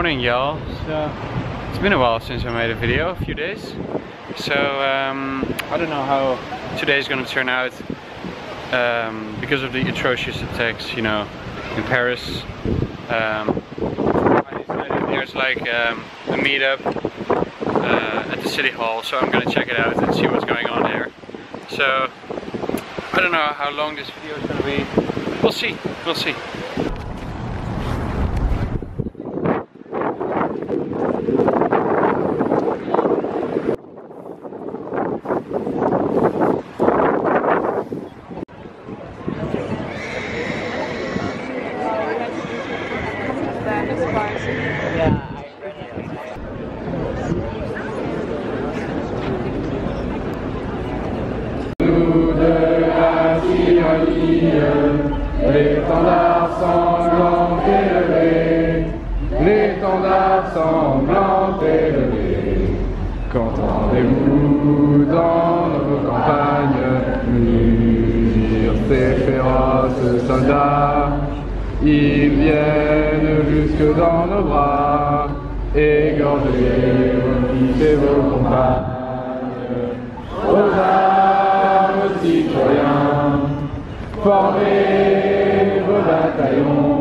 morning y'all. So it's been a while since I made a video, a few days. So um, I don't know how today is gonna turn out um, because of the atrocious attacks, you know, in Paris. Um, there's like um, a meetup uh, at the city hall, so I'm gonna check it out and see what's going on there. So I don't know how long this video is gonna be. We'll see. We'll see. L'étendard sanglant élevé, l'étendard sanglant élevé. Qu'entendez-vous dans nos campagnes mugir ces féroces soldats Ils viennent jusque dans nos bras, égorger vos fils et vos compagnes. Aux armes citoyens, formez vos bataillons.